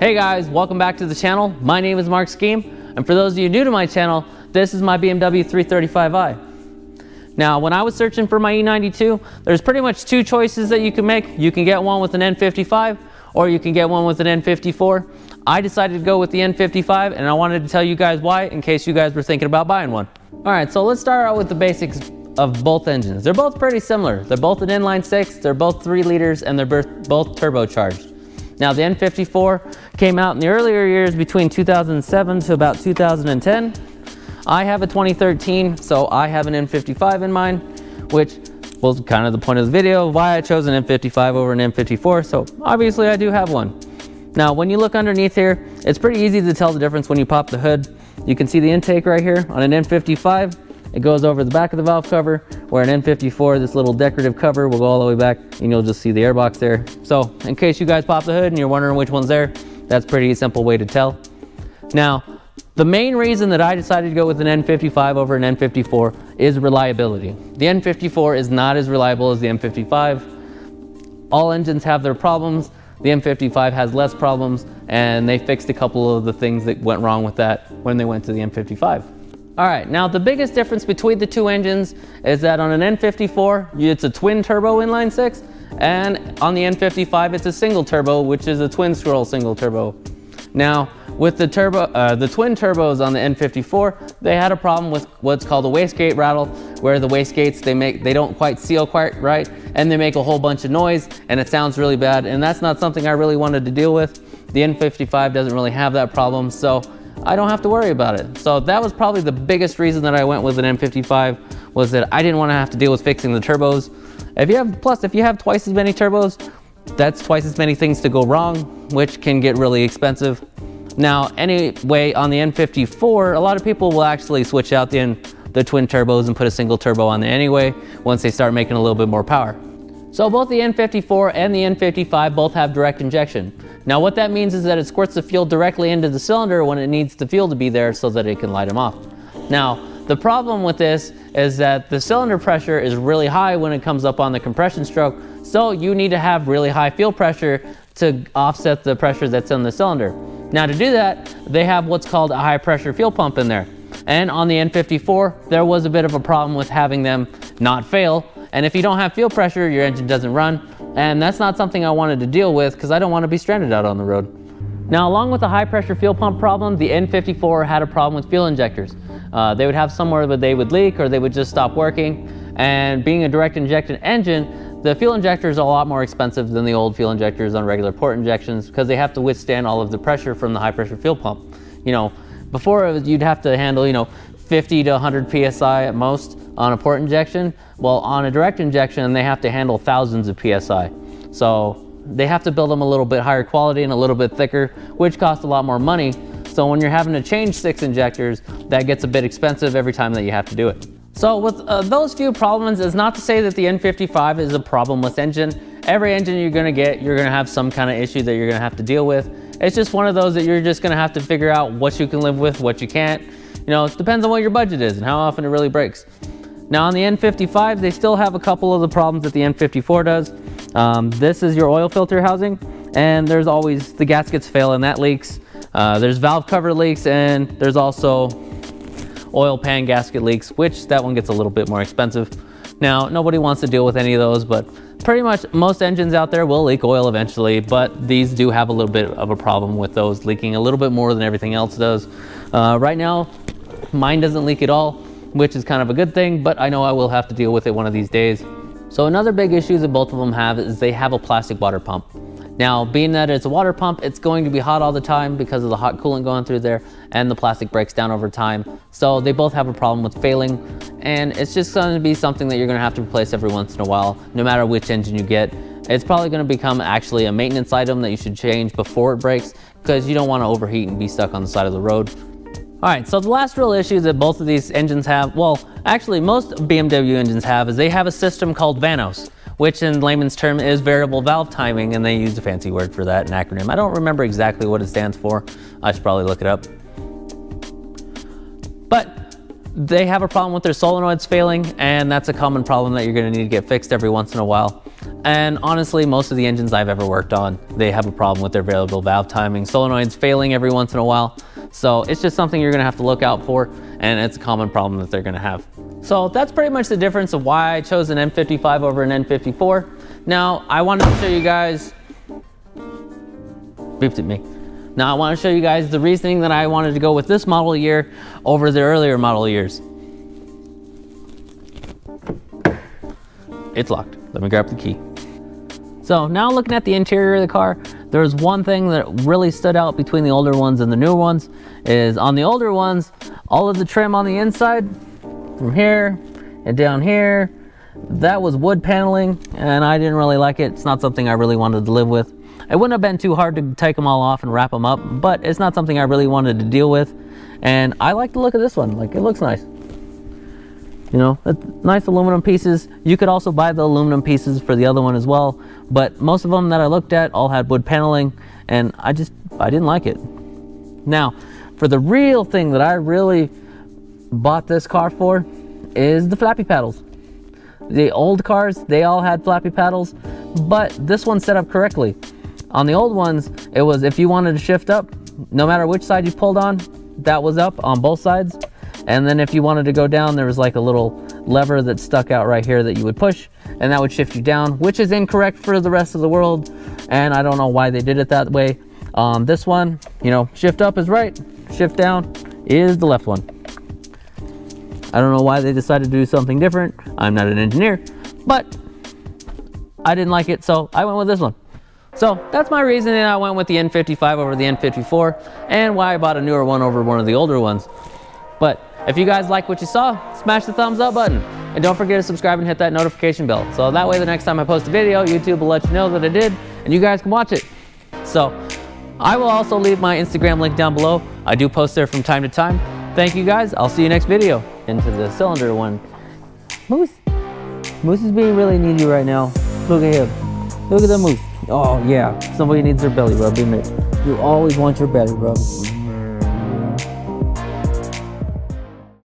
Hey guys, welcome back to the channel. My name is Mark Skeem, and for those of you new to my channel, this is my BMW 335i. Now, when I was searching for my E92, there's pretty much two choices that you can make. You can get one with an N55, or you can get one with an N54. I decided to go with the N55, and I wanted to tell you guys why, in case you guys were thinking about buying one. All right, so let's start out with the basics of both engines. They're both pretty similar. They're both an inline six, they're both three liters, and they're both turbocharged. Now the N54 came out in the earlier years between 2007 to about 2010. I have a 2013, so I have an N55 in mind, which was kind of the point of the video, why I chose an N55 over an N54, so obviously I do have one. Now, when you look underneath here, it's pretty easy to tell the difference when you pop the hood. You can see the intake right here on an N55. It goes over the back of the valve cover, where an N54, this little decorative cover will go all the way back and you'll just see the airbox there. So in case you guys pop the hood and you're wondering which one's there, that's pretty simple way to tell. Now, the main reason that I decided to go with an N55 over an N54 is reliability. The N54 is not as reliable as the N55. All engines have their problems. The N55 has less problems and they fixed a couple of the things that went wrong with that when they went to the N55. All right, now the biggest difference between the two engines is that on an N54, it's a twin turbo inline six, and on the N55, it's a single turbo, which is a twin scroll single turbo. Now, with the turbo, uh, the twin turbos on the N54, they had a problem with what's called a wastegate rattle, where the wastegates they make they don't quite seal quite right, and they make a whole bunch of noise, and it sounds really bad. And that's not something I really wanted to deal with. The N55 doesn't really have that problem, so I don't have to worry about it. So that was probably the biggest reason that I went with an N55 was that I didn't want to have to deal with fixing the turbos. If you have, plus if you have twice as many turbos, that's twice as many things to go wrong, which can get really expensive. Now, anyway, on the N54, a lot of people will actually switch out the, the twin turbos and put a single turbo on there anyway, once they start making a little bit more power. So both the N54 and the N55 both have direct injection. Now what that means is that it squirts the fuel directly into the cylinder when it needs the fuel to be there so that it can light them off. Now, the problem with this is that the cylinder pressure is really high when it comes up on the compression stroke, so you need to have really high fuel pressure to offset the pressure that's in the cylinder. Now to do that, they have what's called a high pressure fuel pump in there. And on the N54, there was a bit of a problem with having them not fail. And if you don't have fuel pressure, your engine doesn't run. And that's not something I wanted to deal with because I don't want to be stranded out on the road. Now, along with the high pressure fuel pump problem, the N54 had a problem with fuel injectors. Uh, they would have somewhere where they would leak or they would just stop working. And being a direct injection engine, the fuel injectors are a lot more expensive than the old fuel injectors on regular port injections because they have to withstand all of the pressure from the high pressure fuel pump. You know, before you'd have to handle, you know, 50 to 100 psi at most on a port injection. Well, on a direct injection, they have to handle thousands of psi. So they have to build them a little bit higher quality and a little bit thicker, which costs a lot more money. So when you're having to change six injectors, that gets a bit expensive every time that you have to do it. So with uh, those few problems, is not to say that the N55 is a problemless engine. Every engine you're gonna get, you're gonna have some kind of issue that you're gonna have to deal with. It's just one of those that you're just gonna have to figure out what you can live with, what you can't. You know, it depends on what your budget is and how often it really breaks. Now on the N55, they still have a couple of the problems that the N54 does. Um, this is your oil filter housing, and there's always, the gaskets fail and that leaks. Uh, there's valve cover leaks, and there's also oil pan gasket leaks, which that one gets a little bit more expensive. Now, nobody wants to deal with any of those, but pretty much most engines out there will leak oil eventually, but these do have a little bit of a problem with those leaking a little bit more than everything else does. Uh, right now, mine doesn't leak at all, which is kind of a good thing, but I know I will have to deal with it one of these days. So another big issue that both of them have is they have a plastic water pump. Now, being that it's a water pump, it's going to be hot all the time because of the hot coolant going through there and the plastic breaks down over time. So they both have a problem with failing and it's just going to be something that you're going to have to replace every once in a while, no matter which engine you get. It's probably going to become actually a maintenance item that you should change before it breaks because you don't want to overheat and be stuck on the side of the road. All right, so the last real issue that both of these engines have, well, actually most BMW engines have, is they have a system called VANOS, which in layman's term is variable valve timing, and they use a fancy word for that, an acronym. I don't remember exactly what it stands for. I should probably look it up. But they have a problem with their solenoids failing, and that's a common problem that you're gonna need to get fixed every once in a while. And honestly, most of the engines I've ever worked on, they have a problem with their variable valve timing. Solenoids failing every once in a while. So it's just something you're gonna have to look out for and it's a common problem that they're gonna have. So that's pretty much the difference of why I chose an N55 over an N54. Now, I wanted to show you guys, beeped at me. Now I wanna show you guys the reasoning that I wanted to go with this model year over the earlier model years. It's locked. Let me grab the key. So now looking at the interior of the car, there's one thing that really stood out between the older ones and the newer ones is on the older ones, all of the trim on the inside from here and down here, that was wood paneling and I didn't really like it. It's not something I really wanted to live with. It wouldn't have been too hard to take them all off and wrap them up, but it's not something I really wanted to deal with. And I like the look of this one, like it looks nice. You know, nice aluminum pieces. You could also buy the aluminum pieces for the other one as well, but most of them that I looked at all had wood paneling and I just, I didn't like it. Now, for the real thing that I really bought this car for is the flappy paddles. The old cars, they all had flappy paddles, but this one's set up correctly. On the old ones, it was if you wanted to shift up, no matter which side you pulled on, that was up on both sides. And then if you wanted to go down, there was like a little lever that stuck out right here that you would push and that would shift you down, which is incorrect for the rest of the world. And I don't know why they did it that way. Um, this one, you know, shift up is right, shift down is the left one. I don't know why they decided to do something different. I'm not an engineer, but I didn't like it, so I went with this one. So that's my reasoning I went with the N55 over the N54 and why I bought a newer one over one of the older ones. But if you guys like what you saw, smash the thumbs up button. And don't forget to subscribe and hit that notification bell. So that way the next time I post a video, YouTube will let you know that I did and you guys can watch it. So I will also leave my Instagram link down below. I do post there from time to time. Thank you guys. I'll see you next video. Into the cylinder one. Moose. Moose is being really needy right now. Look at him. Look at the moose. Oh yeah, somebody needs their belly rub, it? You always want your belly rub.